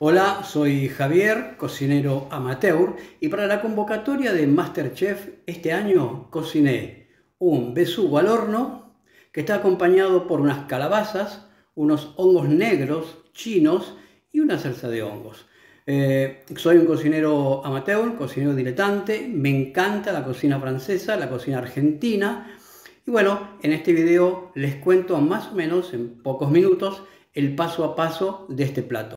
Hola, soy Javier, cocinero amateur, y para la convocatoria de Masterchef este año cociné un besugo al horno que está acompañado por unas calabazas, unos hongos negros chinos y una salsa de hongos. Eh, soy un cocinero amateur, cocinero diletante, me encanta la cocina francesa, la cocina argentina, y bueno, en este video les cuento más o menos en pocos minutos el paso a paso de este plato.